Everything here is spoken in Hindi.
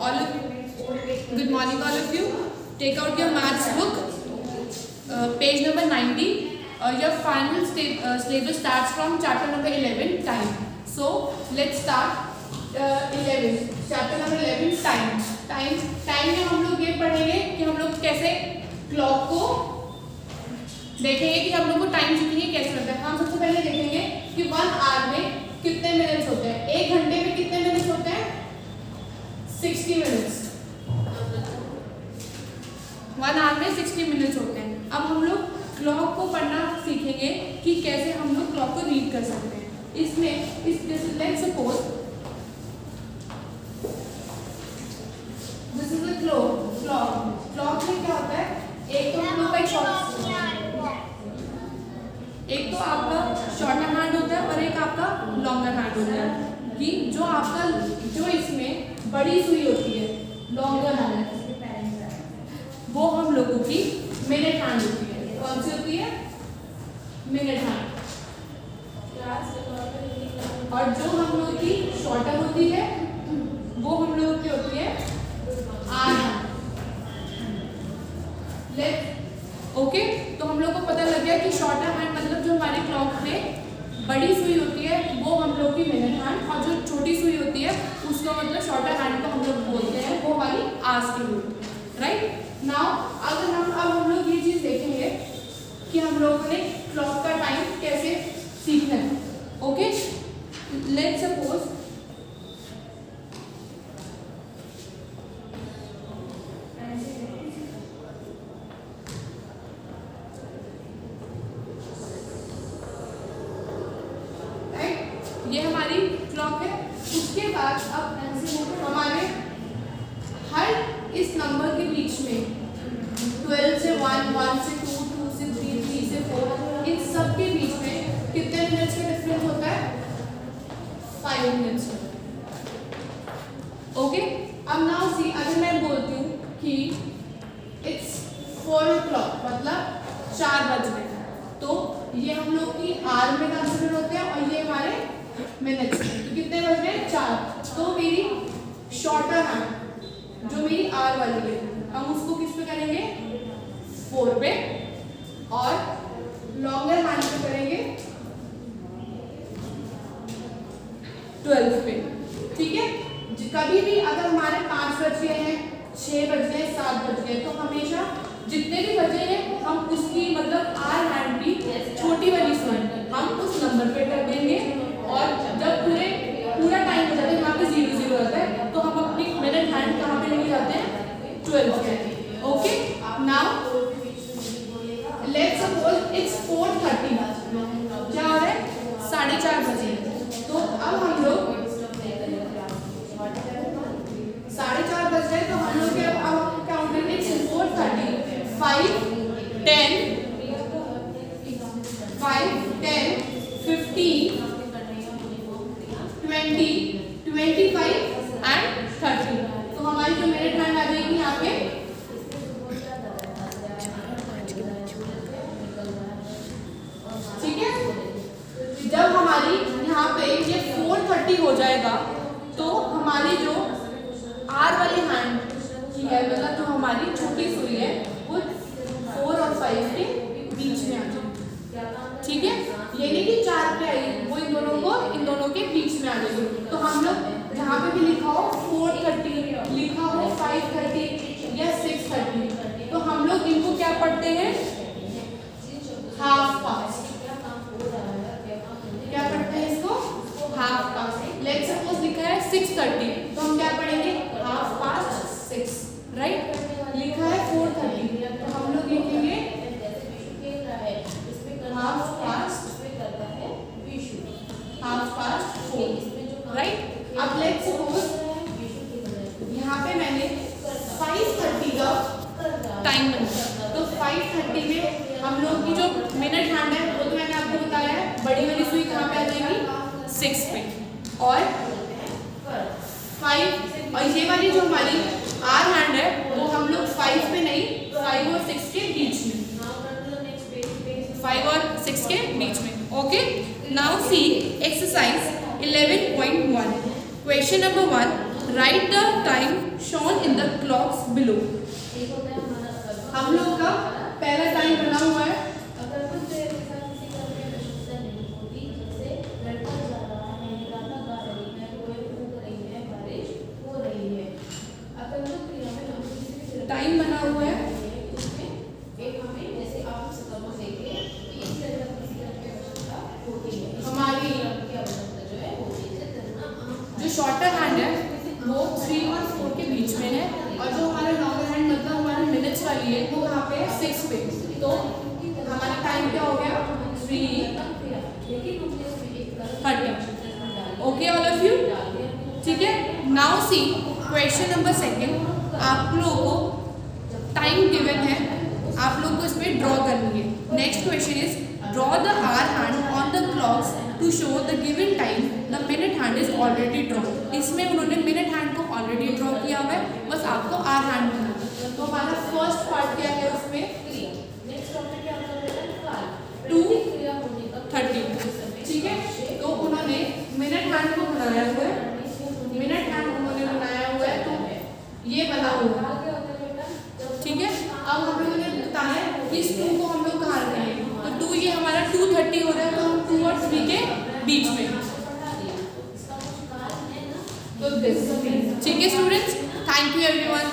all of good morning all of you take out your maths book uh, page number 90 uh, your final sta- uh, syllabus starts from chapter number 11 time so let's start uh, 11 chapter number 11 time time time में हम लोग ये पढ़ेंगे कि हम लोग कैसे क्लॉक को देखेंगे कि हम लोग को टाइम सीखेंगे कैसे होता है हम सबसे पहले देखेंगे कि वन आवर में कितने मिनट्स होते हैं एक घंटे में कितने मिनट्स होते हैं सिक्सटी मिनट्स वन आवर में सिक्सटी मिनट्स होते हैं अब हम लोग क्लॉक को पढ़ना सीखेंगे कि कैसे हम लोग क्लॉक को रीड कर सकते हैं। इसमें, इस let suppose this is a clock clock clock में क्या होता है? एक तो हम लोग का एक शॉर्ट एक तो आपका शॉर्टर हैंड होता है और एक आपका लॉन्गर हैंड होता है। कि जो आपका, जो इसमें बड़ी सुई होती है लॉन्गर हैंड वो हम लोगों की मिनट हैंड होती है कौन सी होती है मिनट हैंड और जो हम लोग की शॉर्टर होती है वो हम लोगों की होती है आर हैंड लेट ओके तो हम लोग को कि शॉर्टर हैंड मतलब जो हमारे क्लॉक में बड़ी सुई होती है वो हम लोग की मिनट हैंड और जो छोटी सुई होती है उसका मतलब शॉर्टर हैंड को हम लोग बोलते हैं वो हमारी आस की होती है राइट नाउ अगर हम अब हम लोग ये चीज़ देखेंगे कि हम लोगों ने क्लॉक का टाइम कैसे सीखना है ओके लेट सपोज़ राइट ये हमारी क्लॉक है। उसके बाद अब हमारे हर इस नंबर के बीच में 12 से 1 1 से 2 2 से 3 3 से 4 इन सब के बीच में कितने मिनट्स का डिफरेंस होता है? 5 मिनट्स ओके अब नाउ सी अगर मैं बोलती हूँ कि इट्स 4 o'clock मतलब चार बज हैं तो ये हम लोग की आर में कंसिडर होते हैं और ये हमारे मिनट्स तो कितने बज रहे चार। तो मेरी शॉर्टर हैंड जो मेरी आर वाली है, हम उसको किस पे करेंगे? फोर पे। और लॉन्गर हैंड पे करेंगे? ट्वेल्व पे। ठीक है? कभी भी अगर हमारे पाँच बज गए हैं छः बज गए, सात बज गए तो हमेशा जितने भी बजे हैं, हम उसकी मतलब आर हैंड की छोटी वाली सुन हम उस नंबर पे कर देंगे और जब पूरे पूरा टाइम हो जाता है यहाँ पे ज़ीरो ज़ीरो रहता है तो हम अपनी मिनट हैंड कहाँ पे लेके जाते हैं ट्वेल्व पे okay now let's suppose it's four thirty क्या हो रहा है साढ़े चार बजे तो अब हम लोग साढ़े चार बज रहे तो हम लोग क्या अब काउंट करेंगे इट्स फोर थर्टी तो ठीक है? जब हमारी यहाँ पे ये फोर थर्टी हो जाएगा तो हमारी जो आर वाली हैंड की है मतलब जो हमारी छोटी सुई है वो फोर और फाइव के बीच में आ जाएगी ठीक है? ये नहीं कि चार पे आई वो इन दोनों को, इन दोनों के बीच में आ जाएगी तो हम लोग जहाँ पे भी लिखा हो फोर थर्टी लिखा हो फाइव थर्टी या सिक्स थर्टी तो हम लोग इनको क्या पढ़ते हैं हाफ़ पास्ट क्या पढ़ते हैं इसको हाफ़ पास्ट लेट सपोज़ लिखा है सिक्स थर्टी तो हम क्या पढ़ेंगे हाफ़ पास्ट सिक्स राइट लिखा है फोर थर्टी तो हम लोग लिखेंगे half past half past four right अब लेट सपोज़ यहाँ पे मैंने फाइव थर्टी का टाइम बनाया तो फाइव थर्टी में हम लोग की जो मिनट हैंड है, वो तो मैंने आपको बताया है, बड़ी वाली सुई कहाँ पे आ जाएगी? सिक्स पे। और फाइव और ये वाली जो हमारी आर हैंड है, वो हम लोग फाइव पे नहीं फाइव और सिक्स के बीच में। फाइव और सिक्स के बीच में। Okay now see exercise 11.1 question number one write the time shown in the clocks below हम लोग का पहला टाइम बना हुआ है अगर कुछ देर के साथ किसी काम की आवश्यकता नहीं होती जैसे लड़का जा रहा है गाना गा रही है कोई फूक रही है बारिश हो रही है अगर तो क्रिया में हम किसी भी तरह टाइम बना हुआ है उसमें एक हमें जैसे आप सदमा देखे कि इस तरह की किसी तरह की आवश्यकता होती है इस हमारी तरह की आवश्यकता जो है होती है करना आम जो शॉर्टर हैंड है वो थ्री और फोर के बीच में है और जो हमारा लॉन्गर हैंड मतलब हमारे वाली है यहाँ पे सिक्स पे तो हमारा टाइम क्या हो गया? Three thirty okay all of you ठीक है? Now see question number second आप लोगों को टाइम गिवन है। आप लोग को इसमें ड्रॉ करनी है। Next question is draw the hour hand on the clocks to show the given time the minute hand is already draw इसमें उन्होंने मिनट हैंड को ऑलरेडी ड्रॉ किया हुआ है। बस आपको आर हैंड। तो हमारा फ़र्स्ट पार्ट क्या है उसमें? टू थर्टी ठीक है? तो उन्होंने मिनट हैंड को बनाया हुआ है। मिनट हैंड उन्होंने बनाया हुआ है तो ये बना हुआ ठीक है? अब हम लोगों ने बताया इस टू को हम लोग कहा रहे हैं तो टू ये हमारा टू थर्टी हो रहा है तो हम टू और थ्री के बीच में। तो ठीक है स्टूडेंट्स थैंक यू एवरीवन